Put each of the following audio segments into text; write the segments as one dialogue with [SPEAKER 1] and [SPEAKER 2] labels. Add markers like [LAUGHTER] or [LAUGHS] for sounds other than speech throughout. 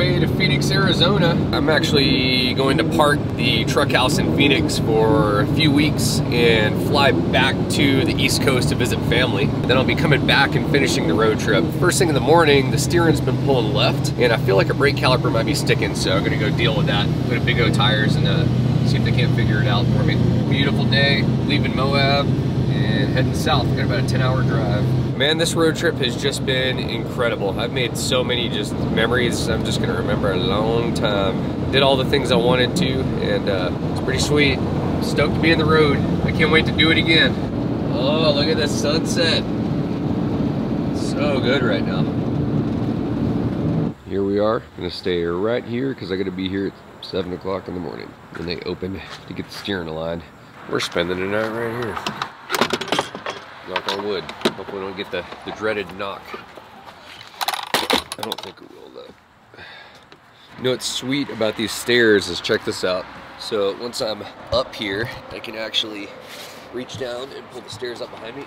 [SPEAKER 1] way to Phoenix, Arizona. I'm actually going to park the truck house in Phoenix for a few weeks and fly back to the East Coast to visit family. Then I'll be coming back and finishing the road trip. First thing in the morning, the steering's been pulling left and I feel like a brake caliper might be sticking, so I'm gonna go deal with that. Go to Big O Tires and uh, see if they can't figure it out for me. Beautiful day, leaving Moab and heading south. Got about a 10 hour drive. Man, this road trip has just been incredible. I've made so many just memories I'm just gonna remember a long time. Did all the things I wanted to, and uh, it's pretty sweet. Stoked to be in the road. I can't wait to do it again. Oh, look at the sunset. So good right now. Here we are. gonna stay right here because I gotta be here at 7 o'clock in the morning when they open to get the steering aligned. We're spending the night right here. Knock on wood. Hope we don't get the, the dreaded knock. I don't think we will though. You know what's sweet about these stairs is check this out. So once I'm up here, I can actually reach down and pull the stairs up behind me.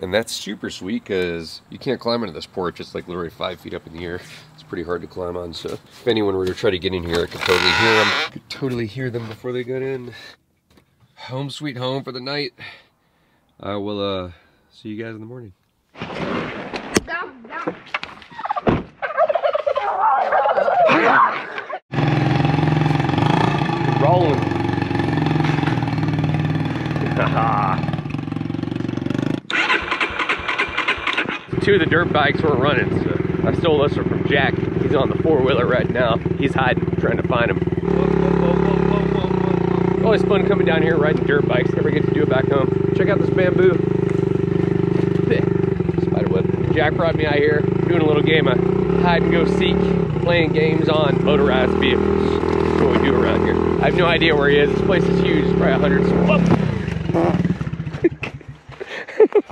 [SPEAKER 1] And that's super sweet because you can't climb into this porch. It's like literally five feet up in the air. It's pretty hard to climb on. So if anyone were to try to get in here, I could totally hear them. I could totally hear them before they got in home sweet home for the night. I will uh, see you guys in the morning. Rolling. [LAUGHS] Two of the dirt bikes weren't running, so I stole this one from Jack. He's on the four-wheeler right now. He's hiding, trying to find him. Always fun coming down here riding dirt bikes. Never get to do it back home. Check out this bamboo. Spiderweb. Jack brought me out here doing a little game of hide and go seek, playing games on motorized vehicles. That's what we do around here. I have no idea where he is. This place is huge. It's probably 100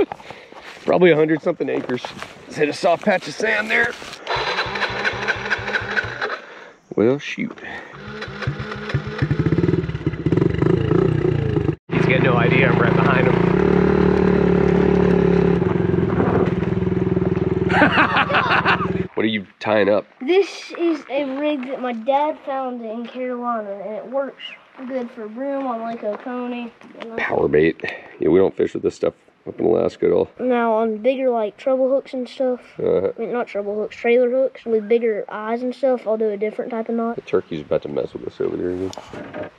[SPEAKER 1] [LAUGHS] probably 100 something acres. Let's hit a soft patch of sand there. Well, shoot. got no idea I'm right behind him. [LAUGHS] what are you tying up?
[SPEAKER 2] This is a rig that my dad found in Carolina, and it works good for broom on Lake Oconee.
[SPEAKER 1] Power bait. Yeah, we don't fish with this stuff up in Alaska at all.
[SPEAKER 2] Now on bigger like treble hooks and stuff, uh -huh. I mean, not treble hooks, trailer hooks with bigger eyes and stuff, I'll do a different type of knot.
[SPEAKER 1] The turkey's about to mess with us over there again.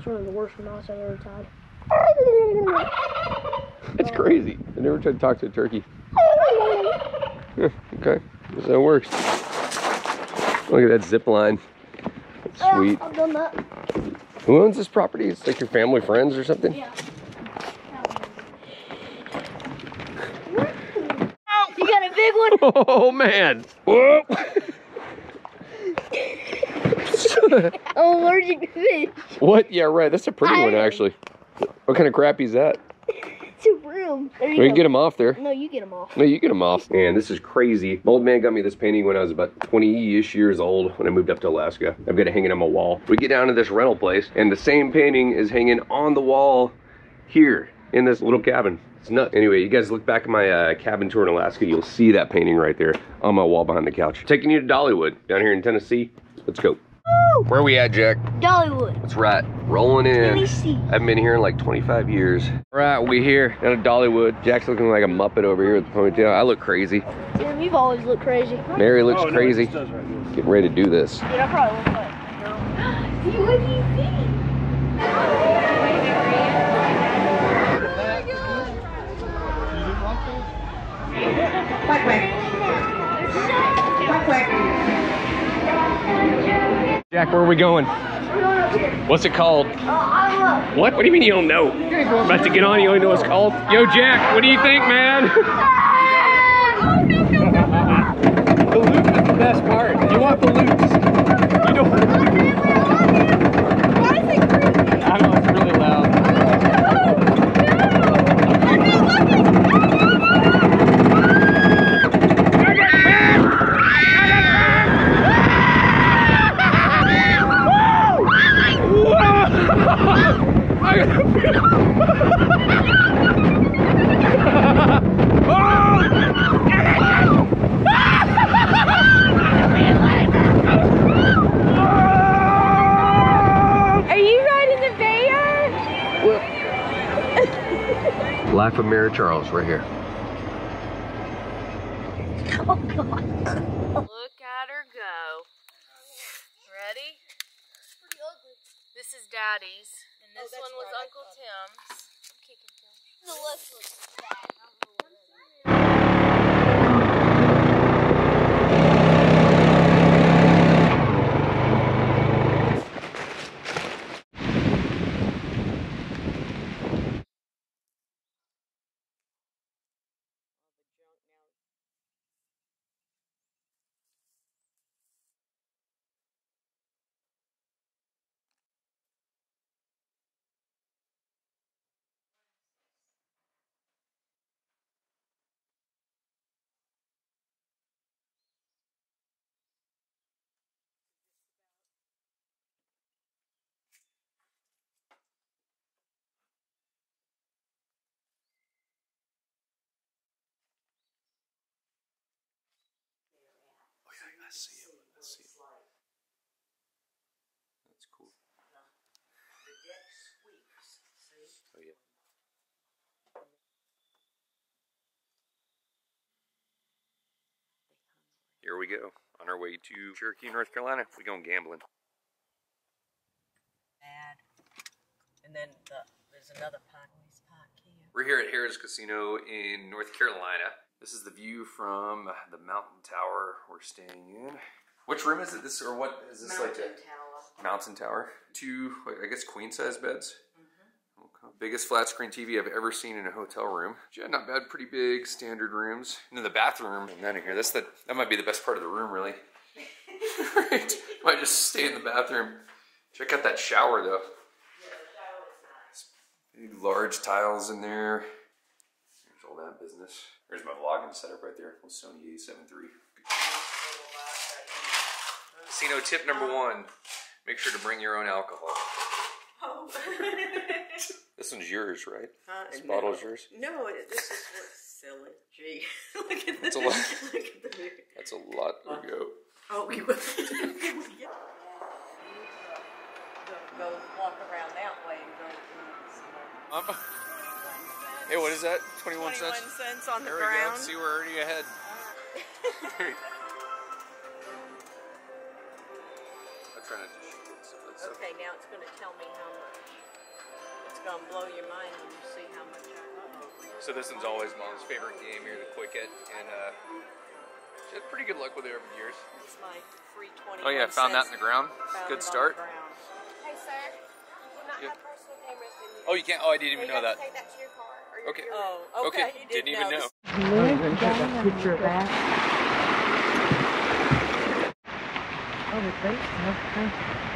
[SPEAKER 2] That's one of the worst knots I've ever tied.
[SPEAKER 1] That's crazy. I never tried to talk to a turkey. [LAUGHS] Okay, how it works. Look at that zip line. That's sweet.
[SPEAKER 2] Yeah, I've done that.
[SPEAKER 1] Who owns this property? It's like your family, friends, or something?
[SPEAKER 2] Yeah. You got a big one? [LAUGHS]
[SPEAKER 1] Oh man! Whoa! [LAUGHS] [LAUGHS]
[SPEAKER 2] I'm allergic to fish.
[SPEAKER 1] What? Yeah, right. That's a pretty I... one, actually. What kind of crap is that?
[SPEAKER 2] It's a room.
[SPEAKER 1] There you, get him off there.
[SPEAKER 2] No, you get him off.
[SPEAKER 1] No, you get him off. Man, this is crazy. My old man got me this painting when I was about 20-ish years old when I moved up to Alaska. I've got it hanging on my wall. We get down to this rental place, and the same painting is hanging on the wall here in this little cabin. It's nuts. Anyway, you guys look back at my uh, cabin tour in Alaska, you'll see that painting right there on my wall behind the couch. Taking you to Dollywood down here in Tennessee. Let's go. Where are we at, Jack?
[SPEAKER 2] Dollywood.
[SPEAKER 1] That's right. Rolling in.
[SPEAKER 2] Let me see.
[SPEAKER 1] I haven't been here in like 25 years. All right, we here down at Dollywood. Jack's looking like a Muppet over here with the ponytail. I look crazy.
[SPEAKER 2] Yeah, you've always looked crazy.
[SPEAKER 1] Mary looks oh, crazy. No, right Getting ready to do this.
[SPEAKER 2] Dude, I probably look like [GASPS] See, what do you see?
[SPEAKER 1] Jack, where are we going? What's it called? What? What do you mean you don't know? about to get on, you only know what's called? Yo, Jack, what do you think, man? [LAUGHS] [LAUGHS]
[SPEAKER 3] the loop is the best part. You want the loops.
[SPEAKER 1] Of Mary Charles right here.
[SPEAKER 2] Oh god.
[SPEAKER 4] Look at her go. Ready?
[SPEAKER 2] Pretty ugly.
[SPEAKER 4] This is Daddy's, and oh, this
[SPEAKER 2] that's
[SPEAKER 4] one was Uncle. Tim's. I'm kicking Tim.
[SPEAKER 2] The left looks bad. I
[SPEAKER 1] see him. I see him. That's cool. Oh yeah. Here we go. On our way to Cherokee, North Carolina. We going gambling.
[SPEAKER 5] bad. And then the, there's another park, West Park here.
[SPEAKER 1] We're here at Harrah's Casino in North Carolina. This is the view from the mountain tower we're staying in. Which room is it? This or what is this like?
[SPEAKER 5] Mountain
[SPEAKER 1] A
[SPEAKER 5] Tower.
[SPEAKER 1] mountain tower. Two, I guess, queen size beds. Mm-hmm. Okay. Biggest flat screen TV I've ever seen in a hotel room. Yeah, not bad. Pretty big, standard rooms. And then the bathroom. And then in here, that's the that might be the best part of the room, really. [LAUGHS] right. Might just stay in the bathroom. Check out that shower though. Big large tiles in there. There's business. There's my vlogging setup right there. Little Sony A7 III. Casino tip number one: make sure to bring your own alcohol.
[SPEAKER 5] Oh. [LAUGHS]
[SPEAKER 1] This one's yours, right?
[SPEAKER 5] Huh?
[SPEAKER 1] This
[SPEAKER 5] No.
[SPEAKER 1] bottle's yours.
[SPEAKER 5] No, it, this is what's silly. Gee, [LAUGHS] look at the
[SPEAKER 1] That's a [LAUGHS] lot.
[SPEAKER 5] Look at the mirror.
[SPEAKER 1] That's a lot to go.
[SPEAKER 5] Oh, we will. Go walk around that way and go.
[SPEAKER 1] Um, hey, what is that? 21
[SPEAKER 5] Twenty-one
[SPEAKER 1] cents?
[SPEAKER 5] cents on the
[SPEAKER 1] There we
[SPEAKER 5] ground.
[SPEAKER 1] go. See, we're already ahead. [LAUGHS] I'm trying to just shoot it, so that's
[SPEAKER 5] Okay, now it's gonna tell me how much. It's gonna blow your mind when you see how much I owe.
[SPEAKER 1] So this one's always mom's favorite game here, the Quick Hit, and uh, she had pretty good luck with it over the years.
[SPEAKER 5] It's my free twenty.
[SPEAKER 1] Oh yeah, I found that in the ground.
[SPEAKER 5] Found
[SPEAKER 1] Good start.
[SPEAKER 6] Hey, sir. You do not
[SPEAKER 1] Yeah.
[SPEAKER 6] have personal cameras in you.
[SPEAKER 1] Oh, you can't. Oh, I didn't even
[SPEAKER 6] you
[SPEAKER 1] know
[SPEAKER 6] have
[SPEAKER 1] that.
[SPEAKER 6] To take that to your car. Or your
[SPEAKER 1] Okay.
[SPEAKER 5] Oh, okay.
[SPEAKER 1] Okay,
[SPEAKER 5] you
[SPEAKER 1] didn't even know.
[SPEAKER 5] Picture of that. Oh, the great stuff.